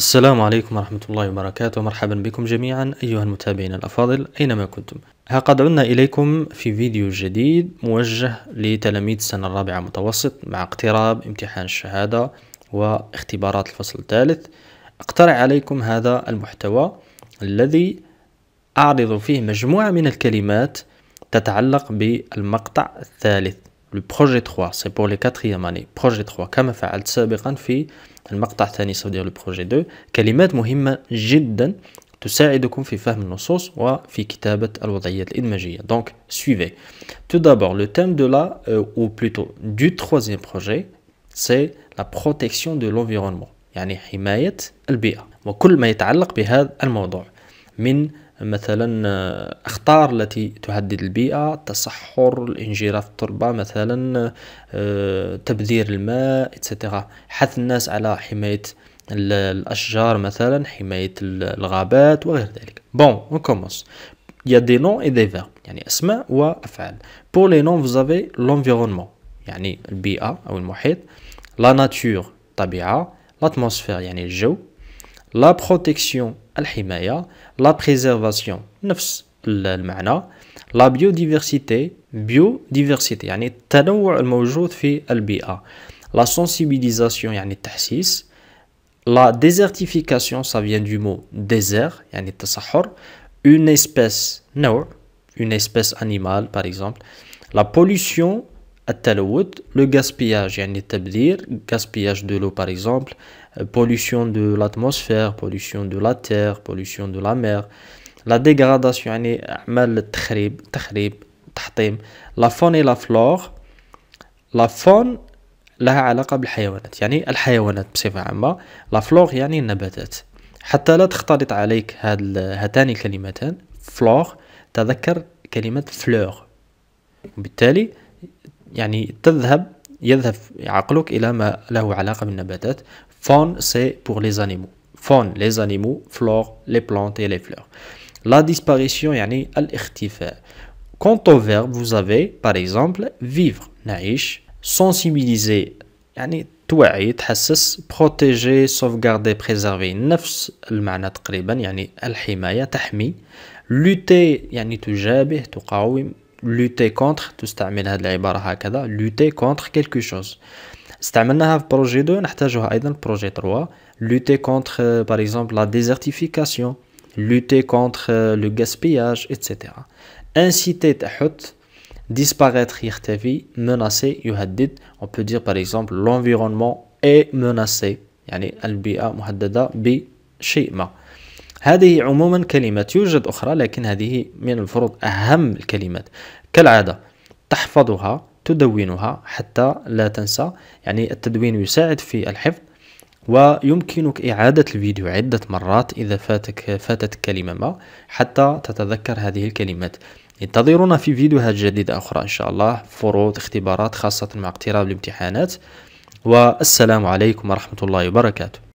السلام عليكم ورحمة الله وبركاته. مرحبا بكم جميعا أيها المتابعين الأفاضل أينما كنتم. ها قد عدنا إليكم في فيديو جديد موجه لتلاميذ السنة الرابعة متوسط مع اقتراب امتحان الشهادة واختبارات الفصل الثالث. اقترح عليكم هذا المحتوى الذي أعرض فيه مجموعة من الكلمات تتعلق بالمقطع الثالث. le projet 3 c'est pour les quatrième année projet 3 كما فعلت سابقا في المقطع الثاني سودير لو بروجي 2 كلمات مهمة جدا تساعدكم في فهم النصوص وفي كتابة الوضعيات الإدماجية donc suivez tout d'abord le thème de la euh, ou plutôt du troisième projet c'est la protection de l'environnement يعني حماية البيئة وكل ما يتعلق بهذا الموضوع من مثلا أخطار التي تهدد البيئة تصحر الانجراف التربة مثلا آه، تبذير الماء etc حث الناس على حماية الأشجار مثلا حماية الغابات وغير ذلك. بون y a des noms et des verbes. يعني أسماء وأفعال. Les noms vous avez l'environnement. يعني البيئة أو المحيط. La nature طبيعة. L'atmosphère يعني الجو. la protection الحماية la préservation نفس المعنى la biodiversité biodiversité يعني التنوع الموجود في البيئة la sensibilisation يعني التحسيس la désertification ça vient du mot désert يعني التصحر une espèce نوع une espèce animale par exemple la pollution التلوث le gaspillage يعني التبذير gaspillage de l'eau par exemple pollution de l'atmosphère pollution de la terre pollution de la mer. La dégradation يعني أعمال التخريب تخريب تحطيم. La faune et la flore la faune لها علاقة بالحيوانات يعني الحيوانات بصفة عامة. La flore يعني النباتات. حتى لا تختلط عليك هاد هاتان الكلمتان flore تذكر كلمة fleur وبالتالي يعني تذهب يذهب عقلك إلى ما له علاقة بالنباتات. faune c'est pour les animaux faune les animaux flore les plantes et les fleurs la disparition يعني الاختفاء. quant aux verbes vous avez par exemple vivre نعيش sensibiliser يعني توعي تحسس protéger sauvegarder préserver. نفس المعنى تقريبا يعني الحماية تحمي. lutter يعني تجابه تقاوم. lutter contre تستعمل هذه العبارة هكذا lutter contre quelque chose استعملناها في بروجي 2 نحتاجها أيضا في بروجي 3 lutter contre par exemple la désertification lutter contre le gaspillage etc inciter تحث disparaître يختفي menacer يهدد on peut dire par exemple l'environnement est menacé يعني البيئة مهددة بشيء ما هذه عموما كلمات يوجد أخرى لكن هذه من المفروض أهم الكلمات. كالعادة تحفظها تدونها حتى لا تنسى. يعني التدوين يساعد في الحفظ ويمكنك إعادة الفيديو عدة مرات إذا فاتك فاتت كلمة ما حتى تتذكر هذه الكلمات. انتظرونا في فيديوهات جديدة أخرى إن شاء الله. فروض اختبارات خاصة مع اقتراب الامتحانات. والسلام عليكم ورحمة الله وبركاته.